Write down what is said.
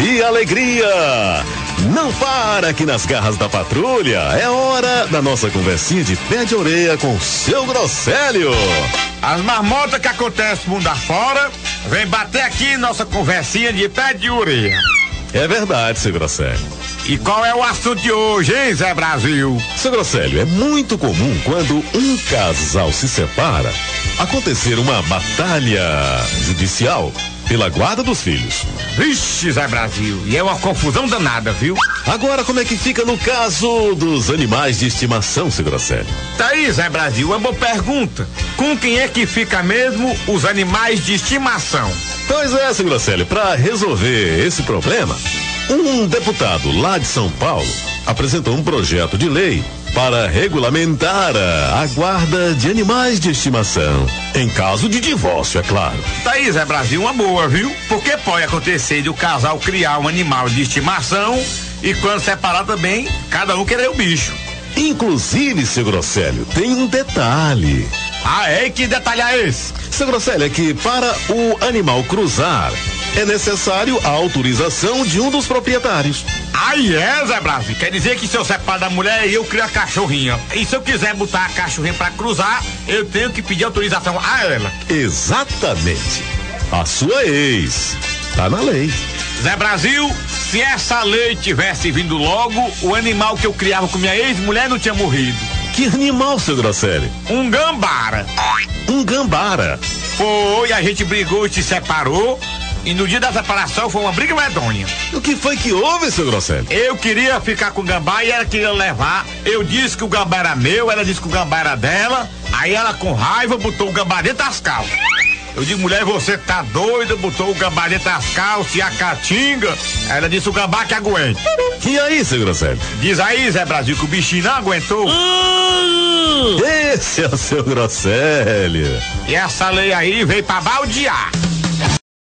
e alegria. Não para aqui nas garras da patrulha. É hora da nossa conversinha de pé de orelha com seu Grosselio. As marmotas que acontecem mundo afora, vem bater aqui nossa conversinha de pé de orelha. É verdade, seu Grosselio. E qual é o assunto de hoje, hein, Zé Brasil? Seu Grosselio, é muito comum quando um casal se separa acontecer uma batalha judicial pela guarda dos filhos. Vixe, Zé Brasil, e é uma confusão danada, viu? Agora, como é que fica no caso dos animais de estimação, seu Grosselio? Tá aí, Zé Brasil, uma boa pergunta. Com quem é que fica mesmo os animais de estimação? Pois é, seu Grosselio, para resolver esse problema, um deputado lá de São Paulo apresentou um projeto de lei para regulamentar a guarda de animais de estimação. Em caso de divórcio, é claro. Thaís, é Brasil uma boa, viu? Porque pode acontecer de o casal criar um animal de estimação e quando separar também, cada um querer o bicho. Inclusive, seu Grosselio, tem um detalhe. Ah, é? E que detalhe é esse? Seu Grosselio, é que para o animal cruzar, é necessário a autorização de um dos proprietários. Aí é, Zé Brasil. Quer dizer que se eu separo da mulher, eu crio a cachorrinha. E se eu quiser botar a cachorrinha pra cruzar, eu tenho que pedir autorização a ela. Exatamente. A sua ex. Tá na lei. Zé Brasil, se essa lei tivesse vindo logo, o animal que eu criava com minha ex-mulher não tinha morrido. Que animal, seu Grosselio? Um gambara. Um gambara. Foi, a gente brigou e se separou. E no dia da separação foi uma briga medonha. O que foi que houve, seu Grosselio? Eu queria ficar com o gambá e ela queria levar. Eu disse que o gambá era meu, ela disse que o gambá era dela. Aí ela, com raiva, botou o gambá dentro das calças. Eu digo, mulher, você tá doida? Botou o gambá dentro das calças e a caatinga. Ela disse o gambá que aguenta. E aí, seu Grosselio? Diz aí, Zé Brasil, que o bichinho não aguentou. Esse é o seu Grosselio. E essa lei aí veio pra baldear.